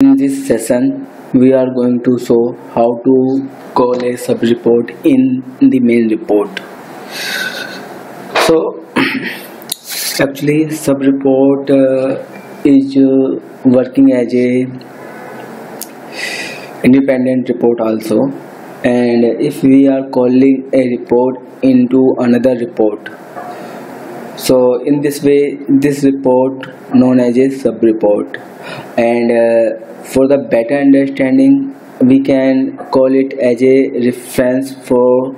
In this session, we are going to show how to call a sub-report in the main report. So, actually, sub-report uh, is uh, working as a independent report also, and if we are calling a report into another report, so in this way, this report known as a sub-report, and uh, for the better understanding we can call it as a reference for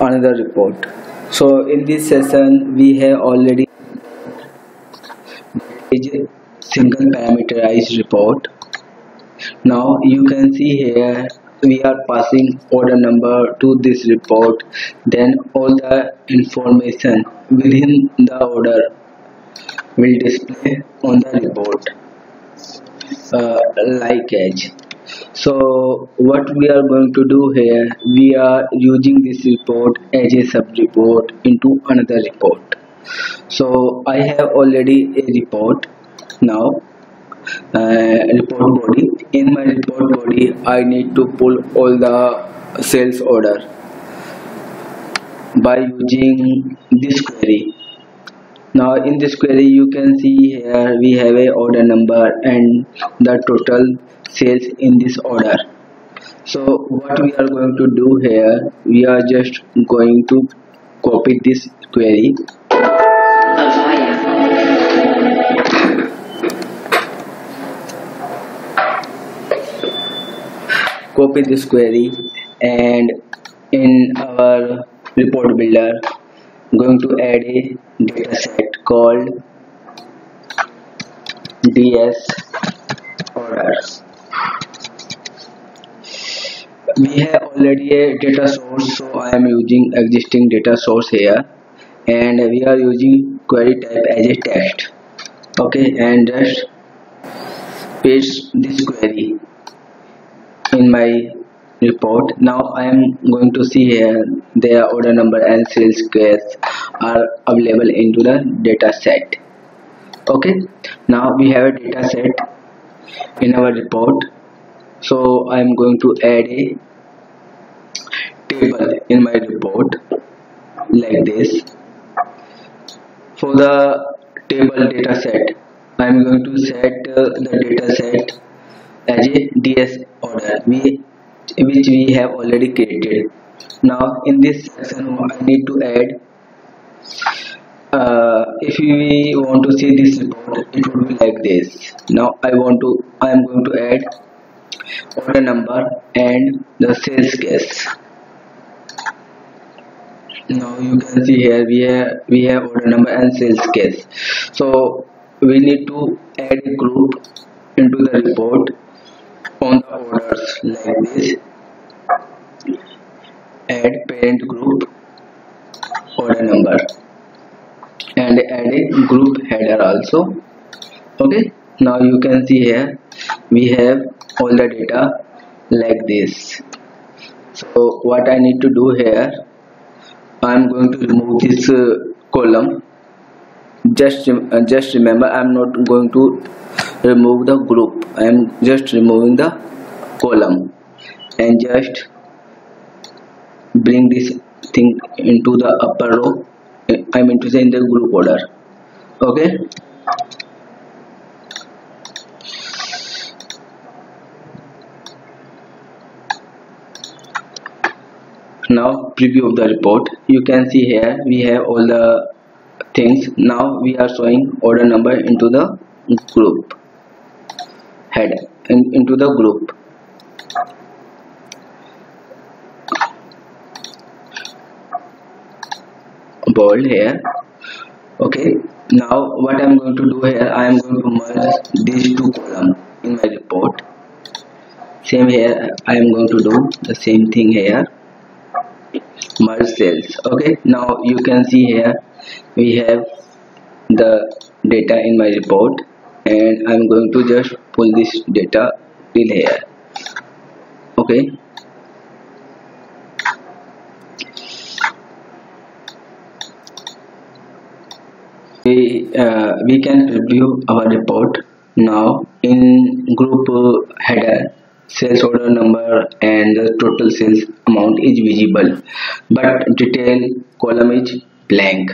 another report. So in this session we have already a single parameterized report. Now you can see here we are passing order number to this report then all the information within the order will display on the report uh, like edge. So what we are going to do here we are using this report as a sub report into another report. So I have already a report now uh, report body. In my report body I need to pull all the sales order by using this query now in this query you can see here we have a order number and the total sales in this order. So what we are going to do here we are just going to copy this query. Copy this query and in our report builder going to add a data set called ds orders we have already a data source so i am using existing data source here and we are using query type as a text. Okay and just paste this query in my report. Now I am going to see here their order number and sales case are available into the data set. Okay? Now we have a data set in our report. So I am going to add a table in my report like this. For the table data set I am going to set uh, the data set as a DS order. We which we have already created. Now in this section I need to add uh, if we want to see this report it would be like this. Now I want to I am going to add order number and the sales case. Now you can see here we have we have order number and sales case. So we need to add group into the report on the orders like this. Add parent group order number. And add a group header also. Okay? Now you can see here we have all the data like this. So what I need to do here I am going to remove this uh, column. Just uh, just remember I am not going to remove the group. I am just removing the column. And just bring this thing into the upper row. I mean to say in the group order. Okay? Now preview of the report. You can see here we have all the things. Now we are showing order number into the group in, into the group. Bold here. Okay now what I'm going to do here I am going to merge these two columns in my report. Same here I am going to do the same thing here. Merge cells. Okay now you can see here we have the data in my report. And I'm going to just pull this data till here. Okay. We uh, we can review our report now. In group header sales order number and the total sales amount is visible but detail column is blank.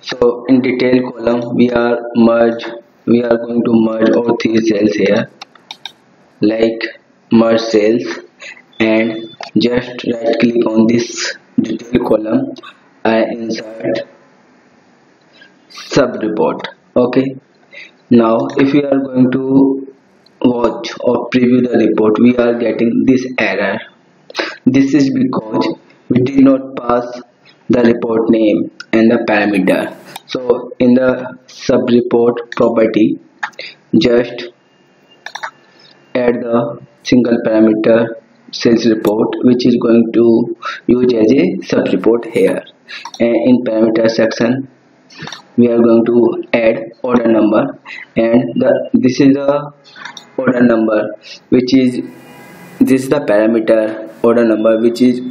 So in detail column we are merge we are going to merge all three cells here like merge cells and just right click on this detail column and insert sub report okay? Now if we are going to watch or preview the report we are getting this error. This is because we did not pass the report name and the parameter so in the sub report property just add the single parameter sales report which is going to use as a sub report here. And in parameter section we are going to add order number. And the this is the order number which is this is the parameter order number which is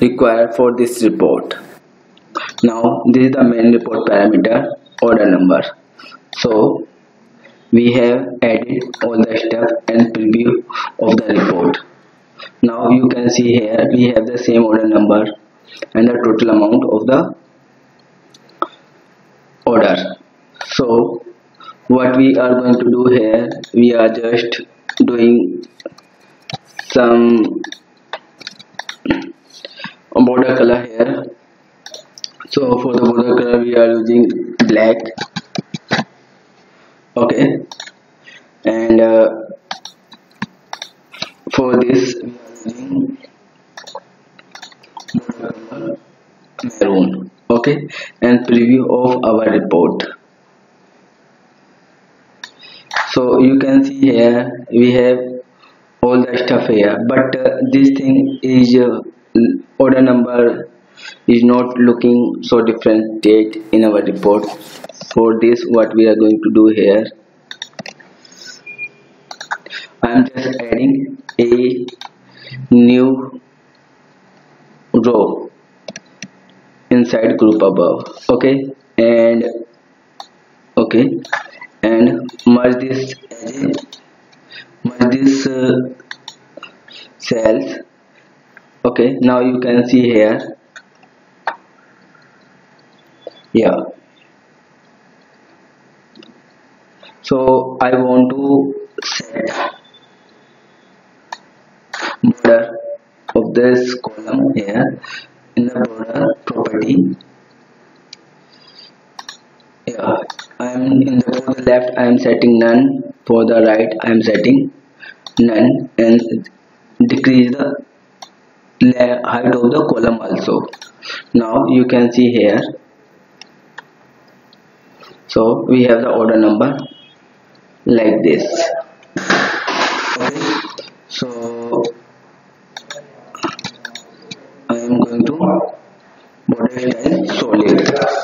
required for this report now this is the main report parameter order number. So we have added all the stuff and preview of the report. Now you can see here we have the same order number and the total amount of the order. So what we are going to do here we are just doing some border color here so for the border color we are using black. Okay. And uh, for this we are using maroon. Okay. And preview of our report. So you can see here we have all the stuff here. But uh, this thing is uh, order number is not looking so different date in our report. For this what we are going to do here I am just adding a new row inside group above okay? And okay? And merge this merge this uh, cells okay? Now you can see here yeah. So I want to set border of this column here in the border property. Yeah. I am in the for the left I am setting none. For the right I am setting none. And decrease the height of the column also. Now you can see here so we have the order number like this okay so I am going to border style solid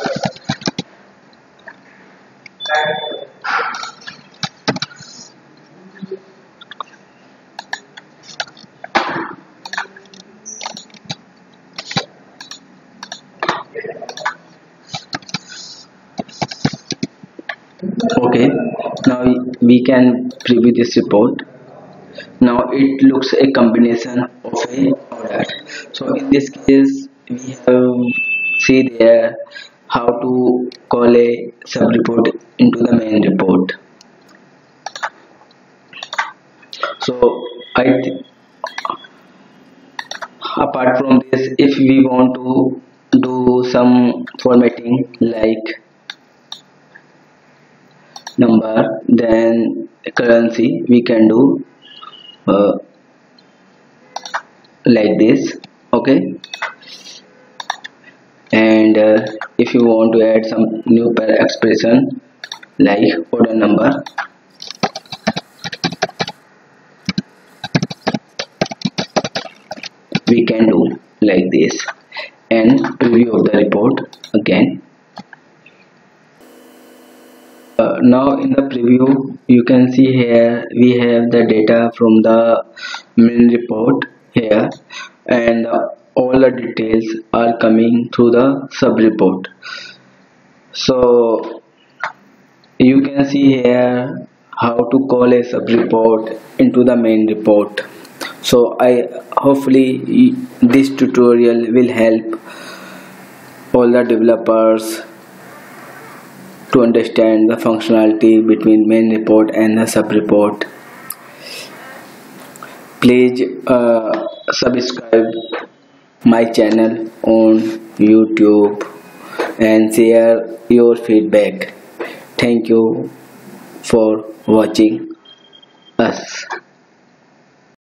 okay. Now we can preview this report. Now it looks a combination of a order. So in this case we have see there how to call a sub report into the main report. So I apart from this if we want to do some formatting like number then currency we can do uh, like this okay? And uh, if you want to add some new pair expression like order number. We can do like this. And preview of the report again uh, now in the preview you can see here we have the data from the main report here and all the details are coming through the sub report so you can see here how to call a sub report into the main report. So i hopefully this tutorial will help all the developers to understand the functionality between main report and the sub report please uh, subscribe my channel on youtube and share your feedback. Thank you for watching us